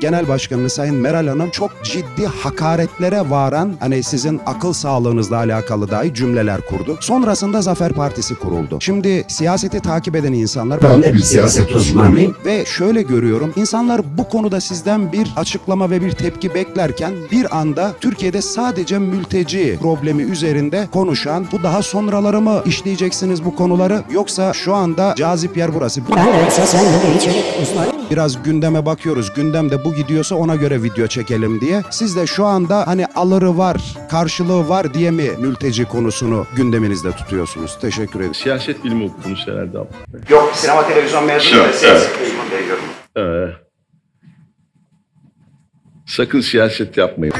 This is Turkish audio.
Genel Başkanı Sayın Meral Hanım çok ciddi hakaretlere varan hani sizin akıl sağlığınızla alakalı dahi cümleler kurdu. Sonrasında Zafer Partisi kuruldu. Şimdi siyaseti takip eden insanlar Ben de bir siyaset uzmanıyım. ve şöyle görüyorum. insanlar bu konuda sizden bir açıklama ve bir tepki beklerken bir anda Türkiye'de sadece mülteci problemi üzerinde konuşan bu daha sonraları mı işleyeceksiniz bu konuları yoksa şu anda cazip yer burası. Ben de sosyal medya içerik uzmanıyım. Biraz gündeme bakıyoruz. Gündemde bu gidiyorsa ona göre video çekelim diye. Siz de şu anda hani alırı var, karşılığı var diye mi mülteci konusunu gündeminizde tutuyorsunuz? Teşekkür ederim. Siyaset bilimi okumuş herhalde abi. Yok sinema televizyon mezunu Evet, siyaset uzmanı Ee, sakın siyaset yapmayın.